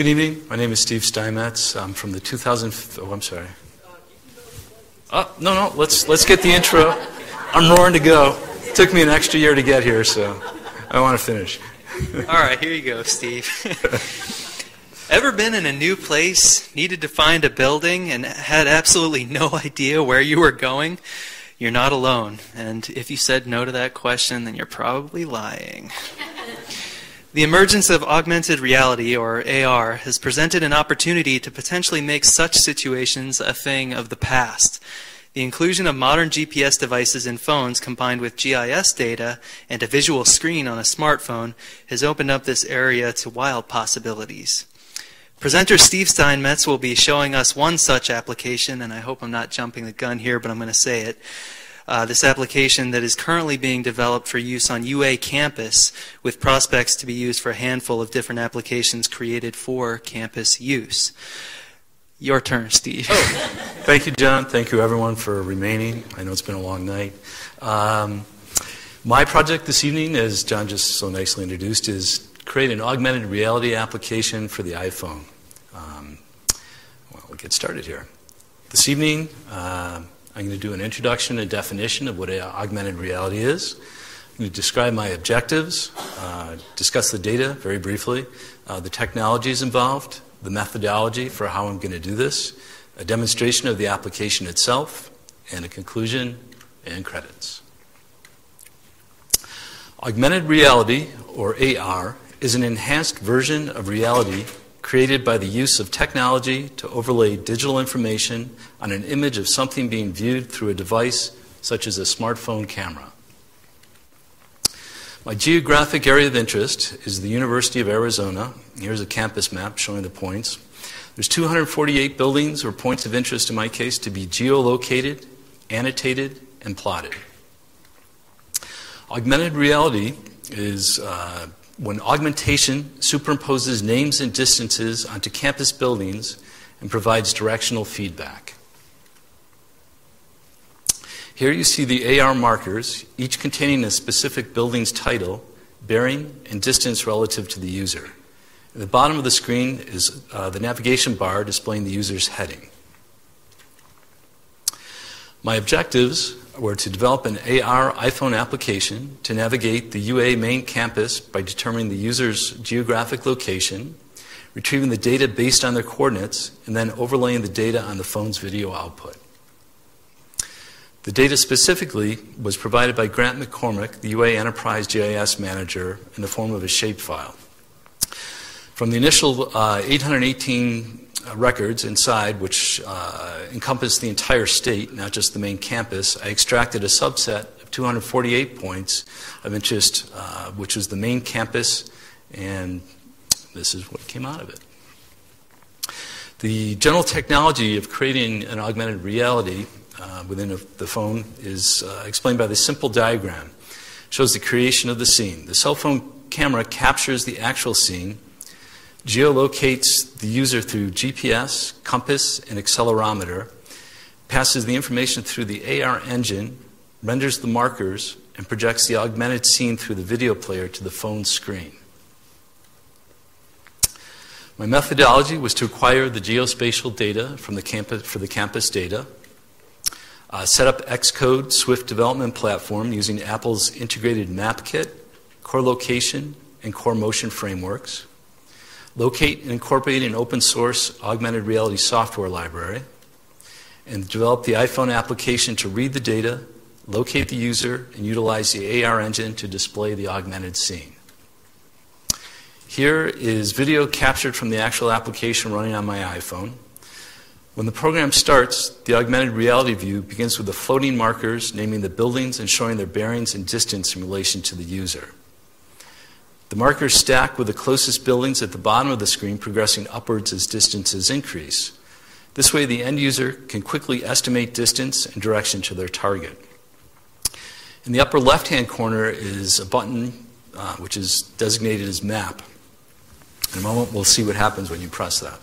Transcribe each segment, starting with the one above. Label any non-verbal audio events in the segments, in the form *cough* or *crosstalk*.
Good evening. My name is Steve Steinmetz. I'm from the 2000. Oh, I'm sorry. Oh, no, no. Let's let's get the intro. I'm roaring to go. It took me an extra year to get here, so I want to finish. All right, here you go, Steve. *laughs* Ever been in a new place, needed to find a building, and had absolutely no *laughs* idea where you were going? You're not alone. And if you said no to that question, then you're probably lying. *laughs* The emergence of augmented reality, or AR, has presented an opportunity to potentially make such situations a thing of the past. The inclusion of modern GPS devices in phones combined with GIS data and a visual screen on a smartphone has opened up this area to wild possibilities. Presenter Steve Steinmetz will be showing us one such application, and I hope I'm not jumping the gun here, but I'm going to say it uh, this application that is currently being developed for use on UA campus with prospects to be used for a handful of different applications created for campus use. Your turn, Steve. Oh, thank you, John. Thank you, everyone, for remaining. I know it's been a long night. Um, my project this evening, as John just so nicely introduced, is create an augmented reality application for the iPhone. Um, well, we'll get started here. This evening, uh, I'm going to do an introduction and definition of what augmented reality is. I'm going to describe my objectives, uh, discuss the data very briefly, uh, the technologies involved, the methodology for how I'm going to do this, a demonstration of the application itself, and a conclusion and credits. Augmented reality, or AR, is an enhanced version of reality created by the use of technology to overlay digital information on an image of something being viewed through a device such as a smartphone camera. My geographic area of interest is the University of Arizona. Here's a campus map showing the points. There's 248 buildings or points of interest in my case to be geolocated, annotated, and plotted. Augmented reality is uh, when augmentation superimposes names and distances onto campus buildings and provides directional feedback. Here you see the AR markers, each containing a specific building's title, bearing, and distance relative to the user. At the bottom of the screen is uh, the navigation bar displaying the user's heading. My objectives were to develop an AR iPhone application to navigate the UA main campus by determining the user's geographic location, retrieving the data based on their coordinates, and then overlaying the data on the phone's video output. The data specifically was provided by Grant McCormick, the UA Enterprise GIS Manager, in the form of a shapefile. From the initial uh, 818 uh, records inside, which uh, encompass the entire state, not just the main campus, I extracted a subset of 248 points of interest, uh, which was the main campus, and this is what came out of it. The general technology of creating an augmented reality uh, within a, the phone is uh, explained by this simple diagram. It shows the creation of the scene. The cell phone camera captures the actual scene geolocates the user through GPS, compass, and accelerometer, passes the information through the AR engine, renders the markers, and projects the augmented scene through the video player to the phone screen. My methodology was to acquire the geospatial data from the campus, for the campus data, uh, set up Xcode Swift development platform using Apple's integrated MapKit, core location, and core motion frameworks, locate and incorporate an open source augmented reality software library, and develop the iPhone application to read the data, locate the user, and utilize the AR engine to display the augmented scene. Here is video captured from the actual application running on my iPhone. When the program starts, the augmented reality view begins with the floating markers naming the buildings and showing their bearings and distance in relation to the user. The markers stack with the closest buildings at the bottom of the screen progressing upwards as distances increase. This way, the end user can quickly estimate distance and direction to their target. In the upper left hand corner is a button uh, which is designated as Map. In a moment, we'll see what happens when you press that.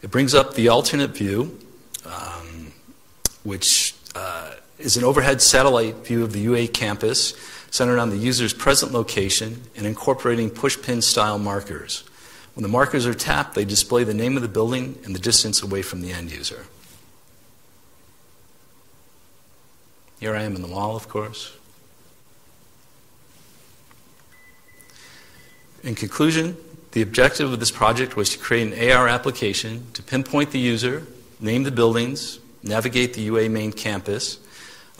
It brings up the alternate view, um, which uh, is an overhead satellite view of the UA campus, centered on the user's present location and incorporating pushpin style markers. When the markers are tapped, they display the name of the building and the distance away from the end user. Here I am in the mall, of course. In conclusion, the objective of this project was to create an AR application to pinpoint the user, name the buildings, navigate the UA main campus.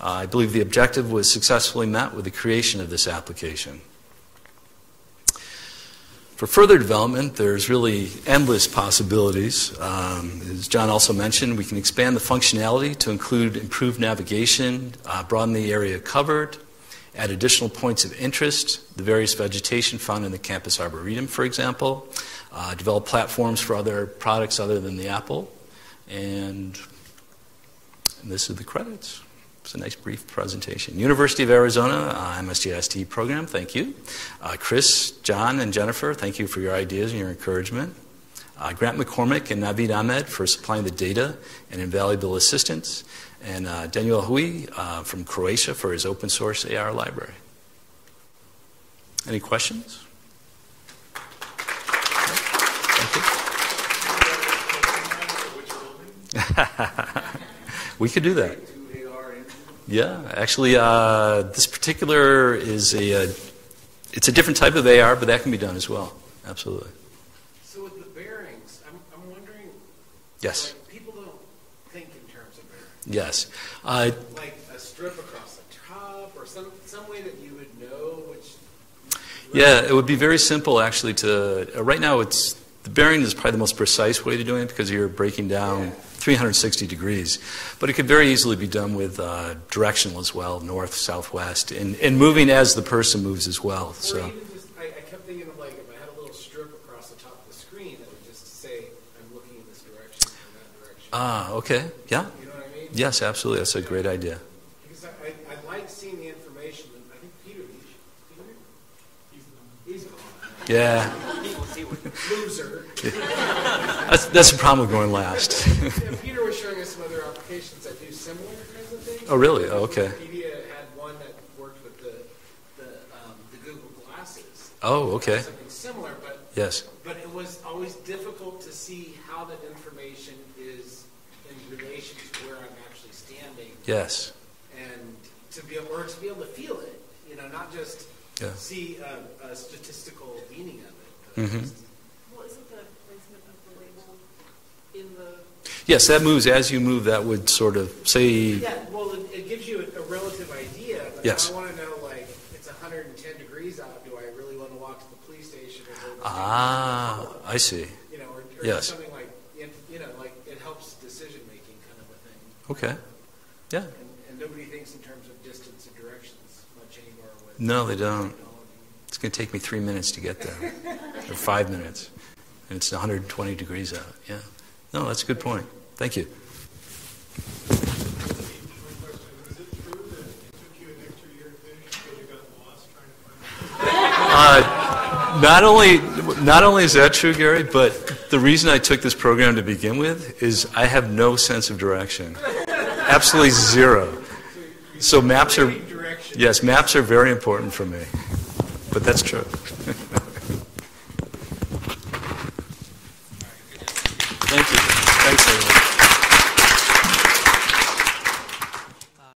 Uh, I believe the objective was successfully met with the creation of this application. For further development, there's really endless possibilities. Um, as John also mentioned, we can expand the functionality to include improved navigation, uh, broaden the area covered, add additional points of interest, the various vegetation found in the campus arboretum, for example, uh, develop platforms for other products other than the apple, and, and this is the credits. It's a nice brief presentation. University of Arizona uh, MSGIST program, thank you. Uh, Chris, John, and Jennifer, thank you for your ideas and your encouragement. Uh, Grant McCormick and Navid Ahmed for supplying the data and invaluable assistance. And uh, Danijel Huis uh, from Croatia for his open source AR library. Any questions? *laughs* *laughs* we could do that. Yeah, actually, uh, this particular is a, uh, it's a different type of AR, but that can be done as well. Absolutely. So with the bearings, I'm, I'm wondering. Yes. Like, people don't think in terms of bearings. Yes. Uh, like a strip across the top, or some some way that you would know which. Yeah, it would be very simple actually. To uh, right now, it's the bearing is probably the most precise way to do it because you're breaking down. Yeah 360 degrees. But it could very easily be done with uh, directional as well, north, southwest, and, and moving as the person moves as well. Or So, even just, I, I kept thinking of like if I had a little strip across the top of the screen that would just say, I'm looking in this direction or that direction. ah, okay, yeah, you know what I mean? yes, absolutely. That's a great idea. Because I, I, I like seeing the information, I think Peter, Peter? He's the. Yeah, Loser. *laughs* that's, that's the problem with going last. Yeah, Peter was showing us some other applications that do similar kinds of things. oh, really? Oh, okay. Wikipedia had one that worked with the the, um, the Google glasses. Oh, okay. Something similar, but Yes. but it was always difficult to see how that information is in relation to where I'm actually standing, Yes. and to be able, or to be able to feel it. You know, not just Yeah. see a, a statistical meaning of it. But Mhm. Well, isn't the placement of the label in the, Yes, that moves as you move. That would sort of say, Yeah, well, it, it gives you a, a relative idea, but Yes. if I want to know, like, it's 110 degrees out, do I really want to walk to the police station or the ah, I see. You know, or, or Yes. something like, you you know, like it helps decision making kind of a thing. Okay. Yeah. And, and nobody thinks in terms of distance and directions much anymore with No, they don't. Technology. It's going to take me three minutes to get there, or five minutes, and it's 120 degrees out. Yeah. No, that's a good point. Thank you. Uh, not only not only is that true, Gary, but the reason I took this program to begin with is I have no sense of direction, absolutely zero. So maps are yes, maps are very important for me, but that's true. *laughs*